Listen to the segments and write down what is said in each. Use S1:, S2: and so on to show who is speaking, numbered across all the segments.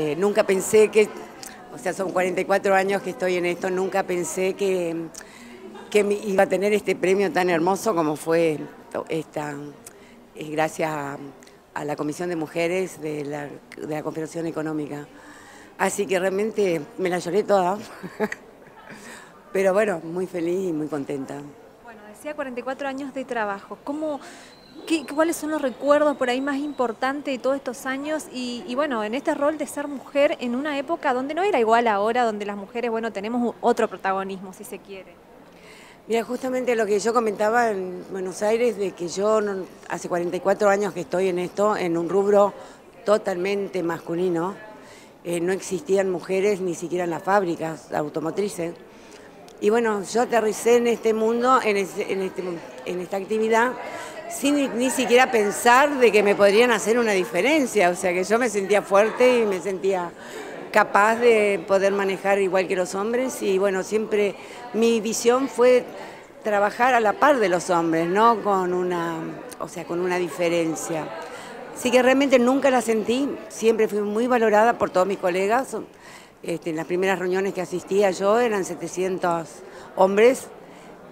S1: Eh, nunca pensé que, o sea, son 44 años que estoy en esto, nunca pensé que, que iba a tener este premio tan hermoso como fue esta, eh, gracias a, la Comisión de Mujeres de la, de la Confederación Económica. Así que realmente me la lloré toda, pero bueno, muy feliz y muy contenta.
S2: Bueno, decía 44 años de trabajo, ¿cómo, ¿Cuáles son los recuerdos por ahí más importantes de todos estos años? Y, bueno, en este rol de ser mujer en una época donde no era igual ahora, donde las mujeres, bueno, tenemos otro protagonismo, si se quiere.
S1: Mira, justamente lo que yo comentaba en Buenos Aires, de que yo hace 44 años que estoy en esto, en un rubro totalmente masculino, eh, no existían mujeres ni siquiera en las fábricas automotrices. Y bueno, yo aterricé en este mundo, en, este, en esta actividad, sin ni siquiera pensar de que me podrían hacer una diferencia. O sea que yo me sentía fuerte y me sentía capaz de poder manejar igual que los hombres y bueno, siempre mi visión fue trabajar a la par de los hombres, no con una, o sea, con una diferencia. Así que realmente nunca la sentí, siempre fui muy valorada por todos mis colegas. Este, en las primeras reuniones que asistía yo eran 700 hombres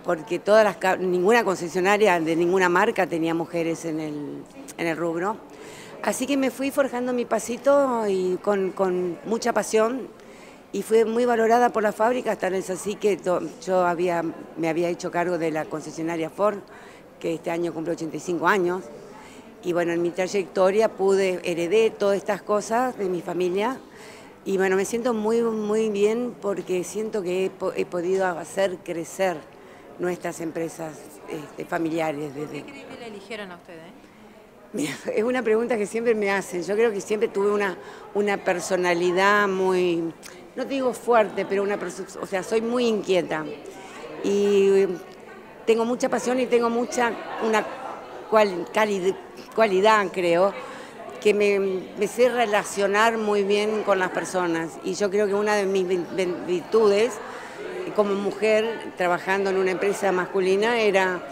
S1: porque todas las, ninguna concesionaria de ninguna marca tenía mujeres en el, en el rubro. Así que me fui forjando mi pasito y con, mucha pasión y fui muy valorada por la fábrica, tal vez así que yo había, me había hecho cargo de la concesionaria Ford, que este año cumple 85 años. Y bueno, en mi trayectoria pude, heredé todas estas cosas de mi familia y bueno, me siento muy, muy bien porque siento que he podido hacer crecer nuestras empresas este, familiares.
S2: Desde... ¿Qué cree que le eligieron a usted?
S1: Mira, es una pregunta que siempre me hacen. Yo creo que siempre tuve una, una personalidad muy, no te digo fuerte, pero una o sea, soy muy inquieta. Y tengo mucha pasión y tengo mucha, una cualidad, creo, que me, me, sé relacionar muy bien con las personas. Y yo creo que una de mis virtudes como mujer trabajando en una empresa masculina era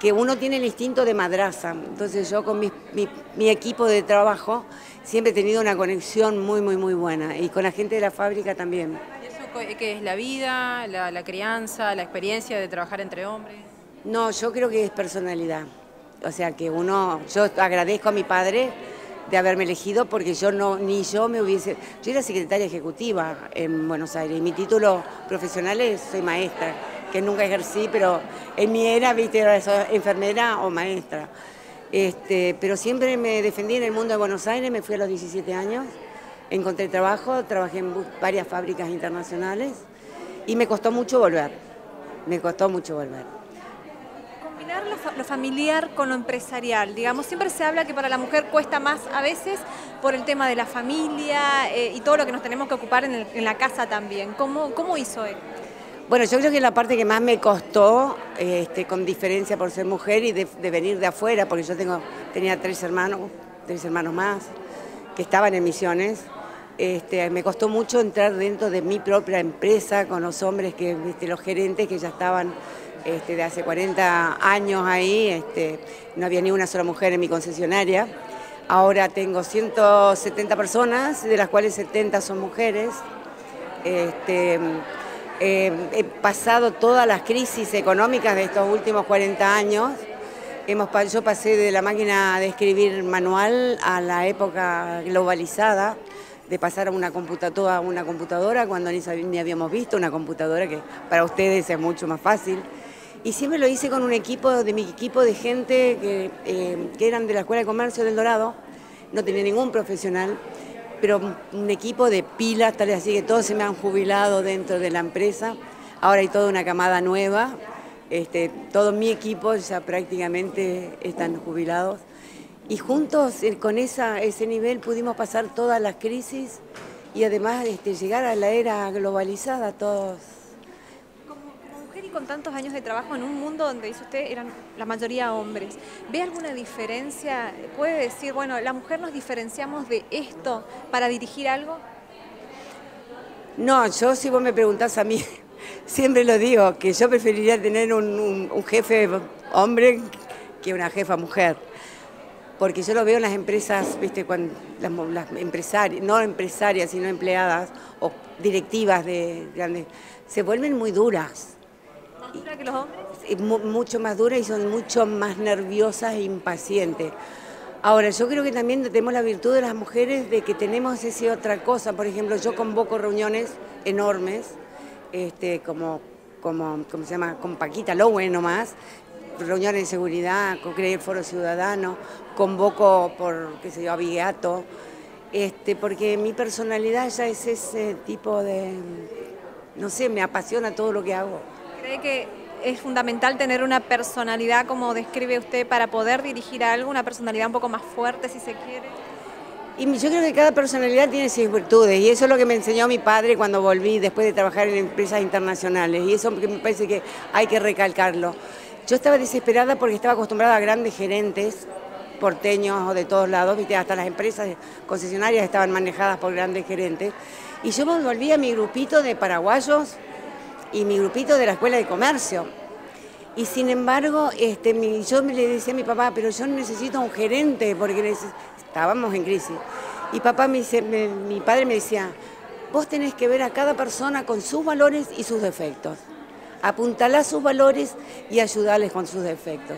S1: que uno tiene el instinto de madraza. Entonces yo con mi, equipo de trabajo siempre he tenido una conexión muy, muy, muy buena y con la gente de la fábrica también.
S2: ¿Eso qué es la vida, la, la crianza, la experiencia de trabajar entre hombres?
S1: No, yo creo que es personalidad. O sea que uno, yo agradezco a mi padre de haberme elegido porque yo no, ni yo me hubiese... Yo era secretaria ejecutiva en Buenos Aires y mi título profesional es soy maestra, que nunca ejercí, pero en mi era, viste, era enfermera o maestra. Este, pero siempre me defendí en el mundo de Buenos Aires, me fui a los 17 años, encontré trabajo, trabajé en varias fábricas internacionales y me costó mucho volver, me costó mucho volver
S2: lo, familiar con lo empresarial. Digamos, siempre se habla que para la mujer cuesta más a veces por el tema de la familia eh, y todo lo que nos tenemos que ocupar en, la casa también. ¿Cómo, ¿Cómo, hizo él?
S1: Bueno, yo creo que la parte que más me costó, este, con diferencia por ser mujer y de, venir de afuera, porque yo tenía tres hermanos, tres hermanos más, que estaban en misiones, este, me costó mucho entrar dentro de mi propia empresa con los hombres, que, los gerentes que ya estaban este, de hace 40 años ahí, este, no había ni una sola mujer en mi concesionaria. Ahora tengo 170 personas, de las cuales 70 son mujeres. Eh, he pasado todas las crisis económicas de estos últimos 40 años. Yo pasé de la máquina de escribir manual a la época globalizada, de pasar a una computadora, a una computadora cuando ni, ni habíamos visto una computadora que para ustedes es mucho más fácil. Y siempre lo hice con un equipo, de mi equipo de gente que, eh, que eran de la Escuela de Comercio del Dorado, no tenía ningún profesional, pero un equipo de pilas, tal así que todos se me han jubilado dentro de la empresa. Ahora hay toda una camada nueva, este, todo mi equipo ya prácticamente están jubilados. Y juntos eh, con esa, ese nivel pudimos pasar todas las crisis y además este, llegar a la era globalizada todos
S2: con tantos años de trabajo en un mundo donde, dice usted, eran la mayoría hombres, ¿ve alguna diferencia? ¿Puede decir, bueno, la mujer nos diferenciamos de esto para dirigir algo?
S1: No, yo si vos me preguntás a mí, siempre lo digo, que yo preferiría tener un, jefe hombre que una jefa mujer. Porque yo lo veo en las empresas, viste, cuando las, empresarias, no empresarias, sino empleadas o directivas de grandes, se vuelven muy duras.
S2: ¿Más duras que los hombres?
S1: mucho más duras y son mucho más nerviosas e impacientes. Ahora, yo creo que también tenemos la virtud de las mujeres de que tenemos esa otra cosa. Por ejemplo, yo convoco reuniones enormes, este, como, como, ¿cómo se llama? Con Paquita Lowe nomás, reuniones de seguridad, con el Foro Ciudadano, convoco por, qué sé yo, a este, porque mi personalidad ya es ese tipo de, no sé, me apasiona todo lo que hago.
S2: ¿Cree que es fundamental tener una personalidad, como describe usted, para poder dirigir algo, una personalidad un poco más fuerte, si se quiere?
S1: Y yo creo que cada personalidad tiene sus virtudes y eso es lo que me enseñó mi padre cuando volví después de trabajar en empresas internacionales y eso me parece que hay que recalcarlo. Yo estaba desesperada porque estaba acostumbrada a grandes gerentes porteños o de todos lados, ¿viste? hasta las empresas concesionarias estaban manejadas por grandes gerentes. Y yo me volví a mi grupito de paraguayos y mi grupito de la escuela de comercio. Y sin embargo, este, yo le decía a mi papá, pero yo necesito un gerente porque estábamos en crisis. Y papá me dice, mi padre me decía, vos tenés que ver a cada persona con sus valores y sus defectos apuntalar sus valores y ayudarles con sus defectos.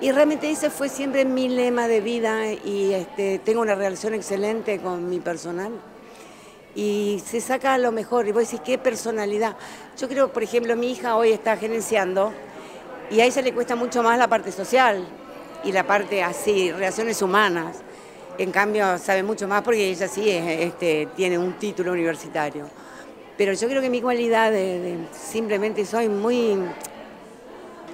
S1: Y realmente ese fue siempre mi lema de vida y este, tengo una relación excelente con mi personal. Y se saca lo mejor. Y vos decís, ¿qué personalidad? Yo creo, por ejemplo, mi hija hoy está gerenciando y a ella le cuesta mucho más la parte social y la parte así, relaciones humanas. En cambio, sabe mucho más porque ella sí este, tiene un título universitario. Pero yo creo que mi cualidad de, simplemente soy muy...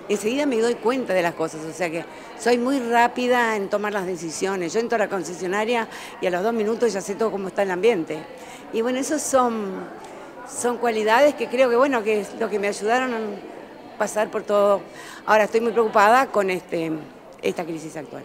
S1: Enseguida me doy cuenta de las cosas, o sea que soy muy rápida en tomar las decisiones. Yo entro a la concesionaria y a los dos minutos ya sé todo cómo está el ambiente. Y bueno, esas son, son cualidades que creo que, bueno, que es lo que me ayudaron a pasar por todo. Ahora estoy muy preocupada con este, esta crisis actual.